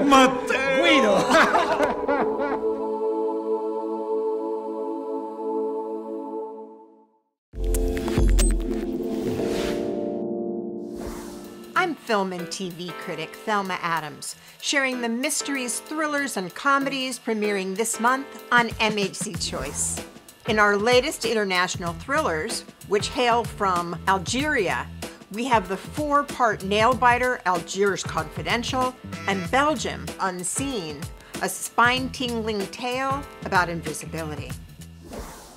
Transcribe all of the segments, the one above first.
Matteo! Guido! I'm film and TV critic Thelma Adams, sharing the mysteries, thrillers, and comedies premiering this month on MHz Choice. In our latest international thrillers, which hail from Algeria, we have the four part nail biter Algiers Confidential and Belgium Unseen, a spine tingling tale about invisibility.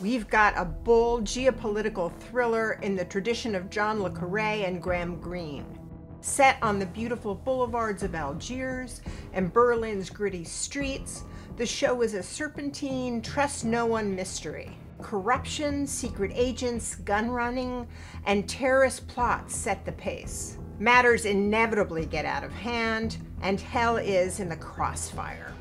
We've got a bold geopolitical thriller in the tradition of John Le Carre and Graham Greene. Set on the beautiful boulevards of Algiers and Berlin's gritty streets, the show is a serpentine, trust no one mystery. Corruption, secret agents, gun running, and terrorist plots set the pace. Matters inevitably get out of hand, and hell is in the crossfire.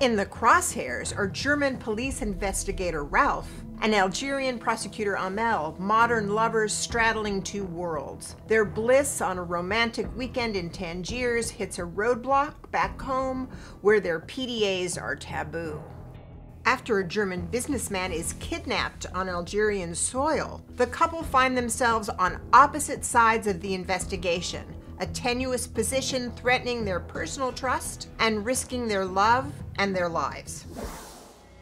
In the crosshairs are German police investigator Ralf and Algerian prosecutor Amel, modern lovers straddling two worlds. Their bliss on a romantic weekend in Tangiers hits a roadblock back home where their PDAs are taboo. After a German businessman is kidnapped on Algerian soil, the couple find themselves on opposite sides of the investigation, a tenuous position threatening their personal trust and risking their love and their lives.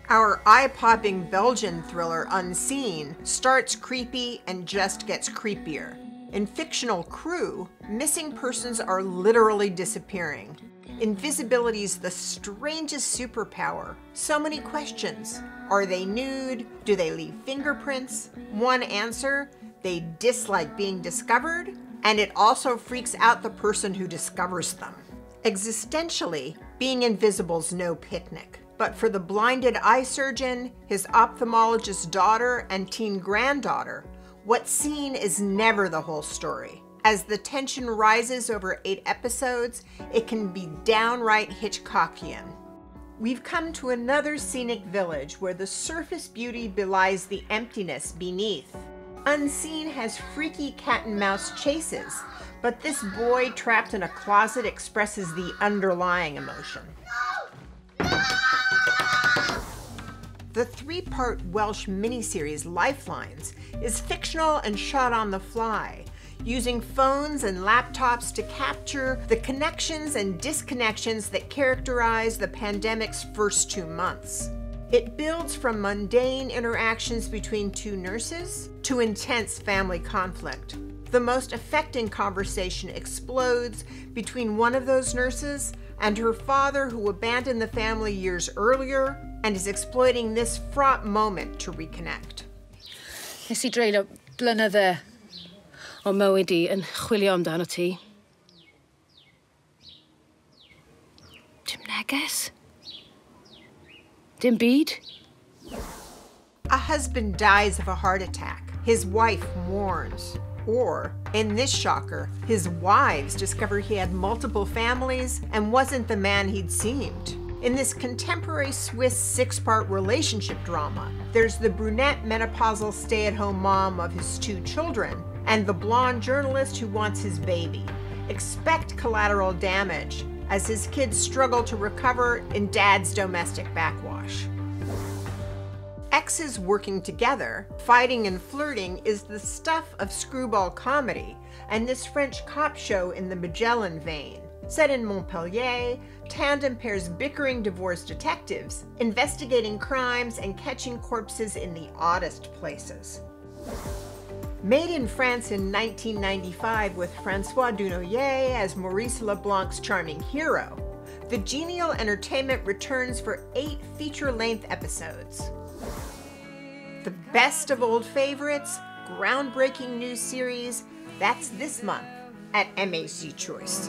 Our eye popping Belgian thriller Unseen starts creepy and just gets creepier. In fictional crew, missing persons are literally disappearing. Invisibility's the strangest superpower. So many questions. Are they nude? Do they leave fingerprints? One answer they dislike being discovered, and it also freaks out the person who discovers them. Existentially, being invisible's no picnic. But for the blinded eye surgeon, his ophthalmologist daughter, and teen granddaughter, what's seen is never the whole story. As the tension rises over eight episodes, it can be downright Hitchcockian. We've come to another scenic village where the surface beauty belies the emptiness beneath. Unseen has freaky cat and mouse chases, but this boy trapped in a closet expresses the underlying emotion. The three part Welsh miniseries Lifelines is fictional and shot on the fly, using phones and laptops to capture the connections and disconnections that characterize the pandemic's first two months. It builds from mundane interactions between two nurses to intense family conflict. The most affecting conversation explodes between one of those nurses and her father, who abandoned the family years earlier and is exploiting this fraught moment to reconnect. Nes i dreulio o mywyd i yn chwilio amdano ti. Dim neges? Dim byd? A husband dies of a heart attack. His wife mourns. Or, in this shocker, his wives discover he had multiple families and wasn't the man he'd seemed. In this contemporary Swiss six part relationship drama, there's the brunette menopausal stay at home mom of his two children and the blonde journalist who wants his baby. Expect collateral damage as his kids struggle to recover in dad's domestic backwash. Exes working together, fighting and flirting is the stuff of screwball comedy, and this French cop show in the Magellan vein. Set in Montpellier, tandem pairs bickering divorced detectives, investigating crimes and catching corpses in the oddest places. Made in France in 1995 with Francois Dunoyer as Maurice LeBlanc's charming hero, the genial entertainment returns for eight feature length episodes. The best of old favorites, groundbreaking new series, that's this month at MHz Choice.